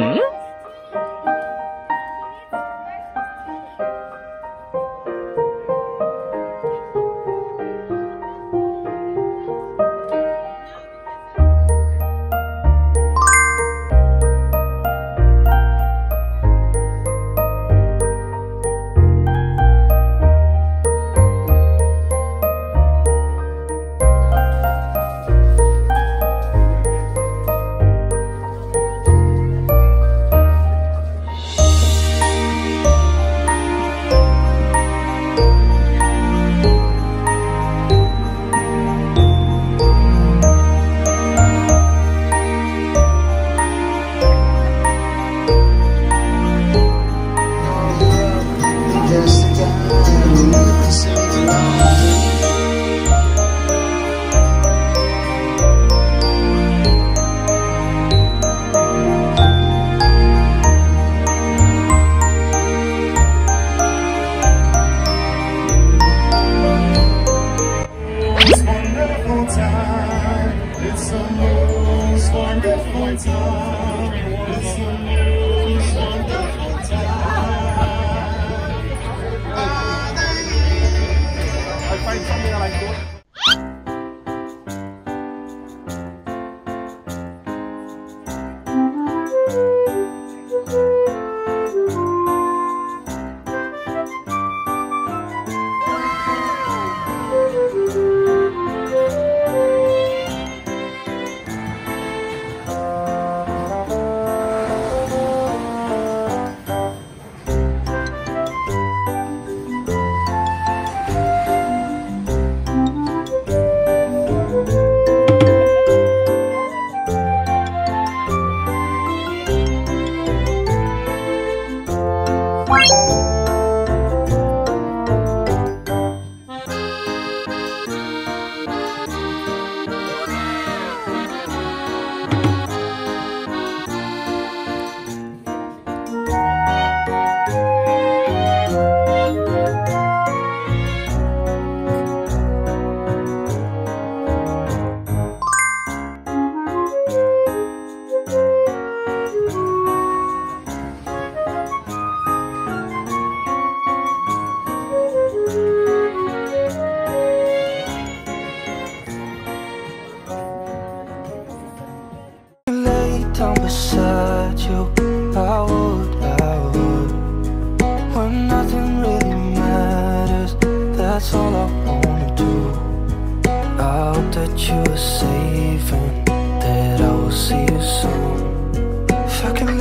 Hmm? for a long time. all I wanna do. I hope that you are safe and that I will see you soon. If I can